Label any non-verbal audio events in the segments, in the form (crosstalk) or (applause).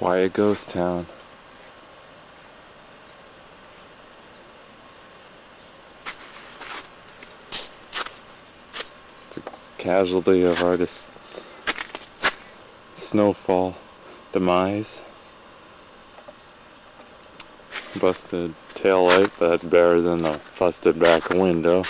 quiet ghost town. It's a casualty of artist snowfall demise. Busted tail light, but that's better than the busted back window.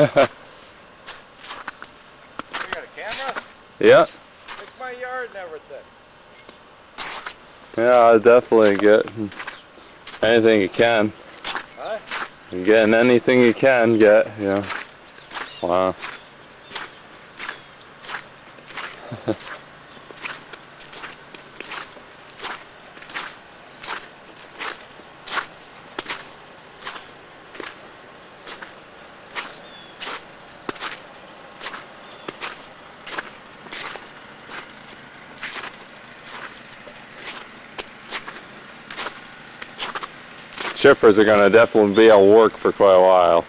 You got a camera? Yeah, It's my yard and everything. yeah, I definitely get anything you can. Huh? You're getting anything you can get, yeah. Wow. (laughs) Shippers are gonna definitely be at work for quite a while.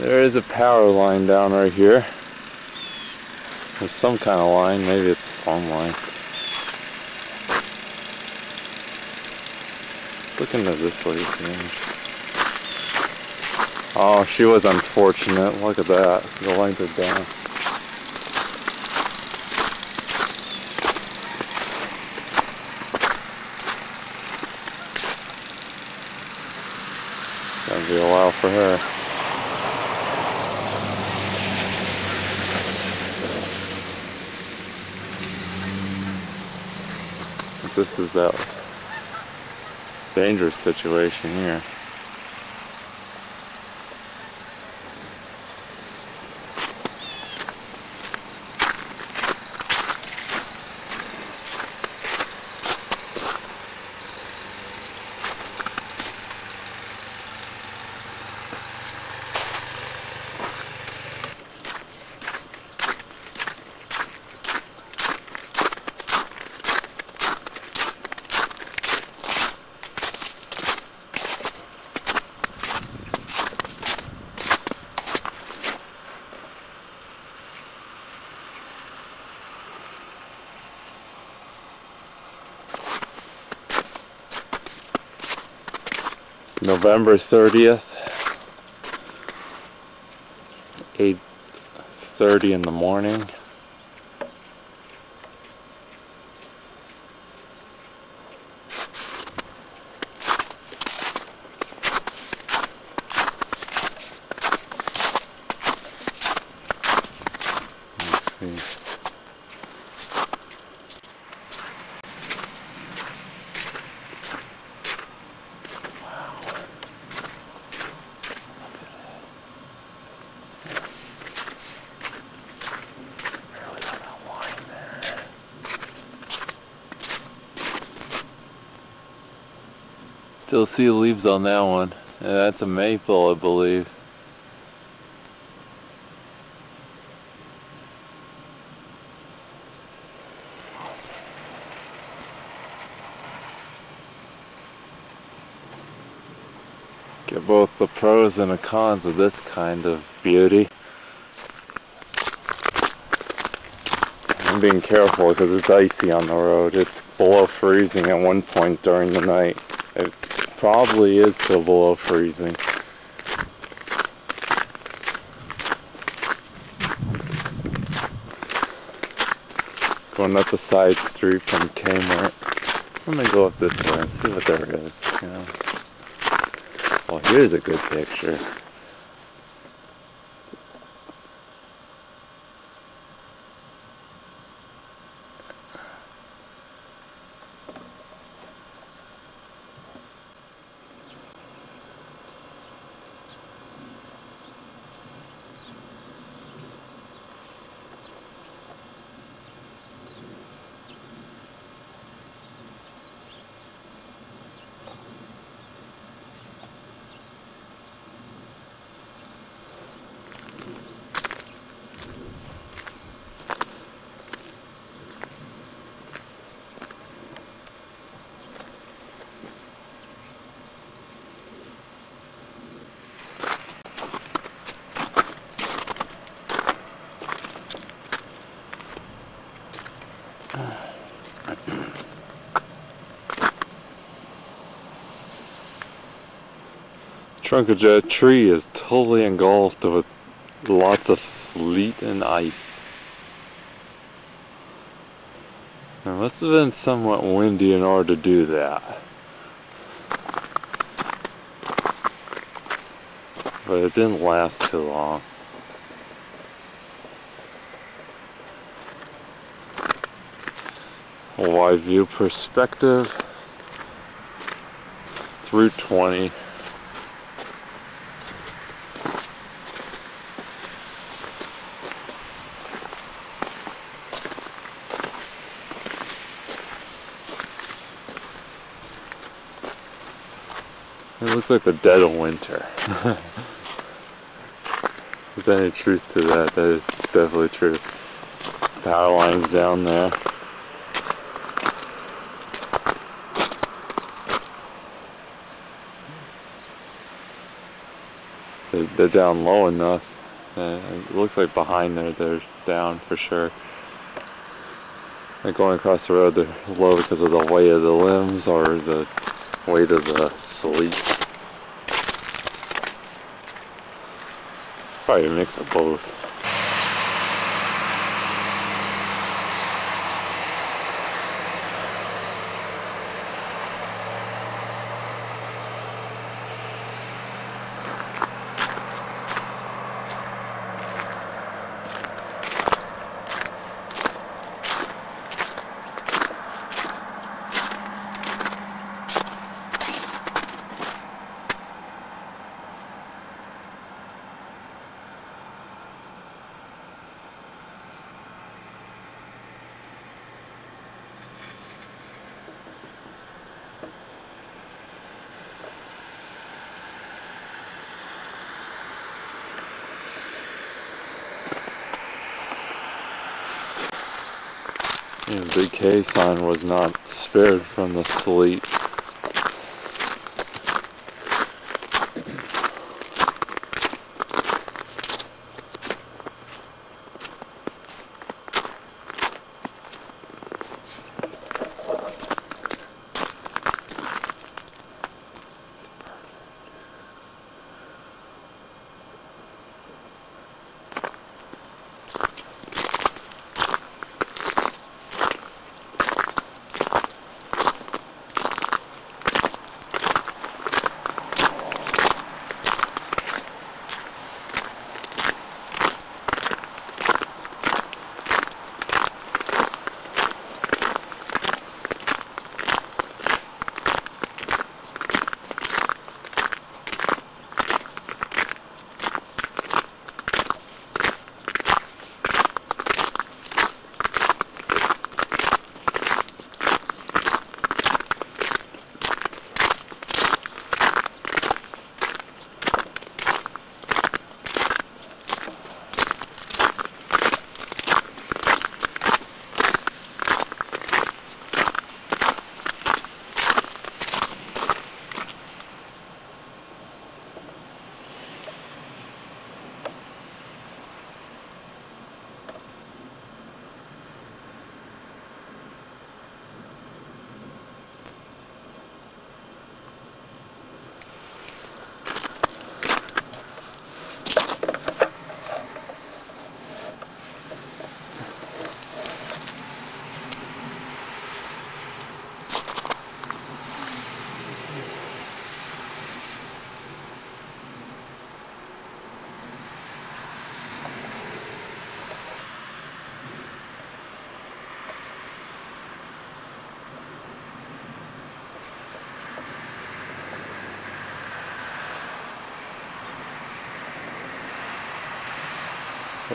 There is a power line down right here. There's some kind of line, maybe it's a phone line. Let's look into this lady's image. Oh, she was unfortunate. Look at that. The lines are down. Gonna be a while for her. But this is that dangerous situation here. November 30th. 8.30 in the morning. Still see leaves on that one. And that's a maple, I believe. Get both the pros and the cons of this kind of beauty. I'm being careful because it's icy on the road. It's below freezing at one point during the night. It probably is still below freezing. Going up the side street from Kmart. I'm gonna go up this way and see what there is. Know. Well, here's a good picture. Trunk of Jet tree is totally engulfed with lots of sleet and ice. It must have been somewhat windy in order to do that. But it didn't last too long. Wide view perspective. It's Route 20. Looks like the dead of winter. (laughs) Is there's any truth to that, that is definitely true. Power lines down there. They're, down low enough. Uh, it looks like behind there they're down for sure. And going across the road they're low because of the weight of the limbs or the weight of the sleet. Probably a mix of both. The big K sign was not spared from the sleet.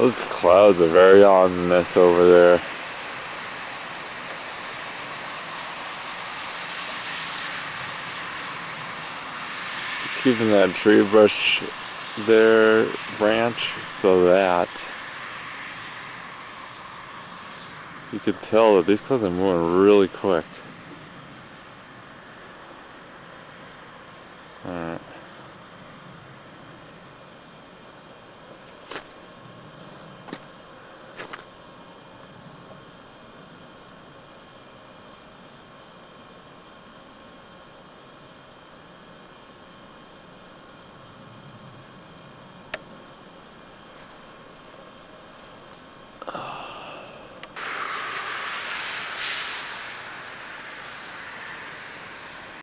Those clouds are very ominous over there. Keeping that tree brush there branch so that you could tell that these clouds are moving really quick.